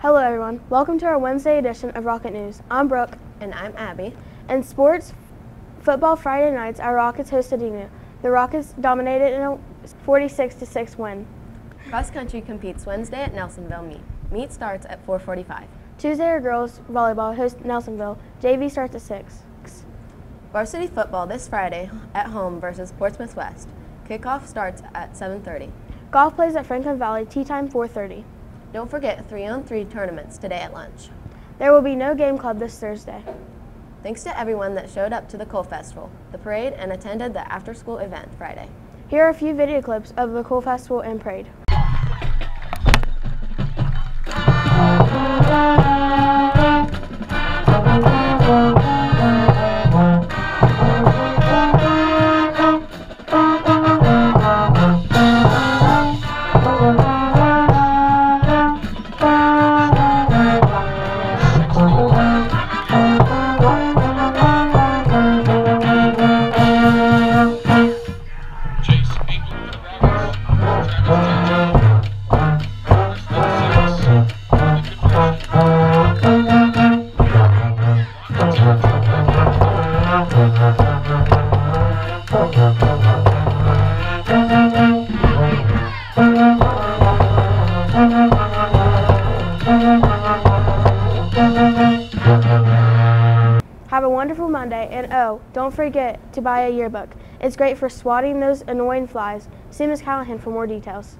Hello, everyone. Welcome to our Wednesday edition of Rocket News. I'm Brooke. And I'm Abby. In sports, football Friday nights, our Rockets hosted ENU. The Rockets dominated in a 46 6 win. Cross country competes Wednesday at Nelsonville Meet. Meet starts at 4:45. Tuesday, our girls volleyball host Nelsonville. JV starts at 6. Varsity football this Friday at home versus Portsmouth West. Kickoff starts at 7:30. Golf plays at Franklin Valley. Tee time 4:30. Don't forget 3-on-3 tournaments today at lunch. There will be no game club this Thursday. Thanks to everyone that showed up to the Coal Festival, the parade, and attended the after-school event Friday. Here are a few video clips of the Coal Festival and parade. Have a wonderful Monday, and oh, don't forget to buy a yearbook. It's great for swatting those annoying flies. See Ms. Callahan for more details.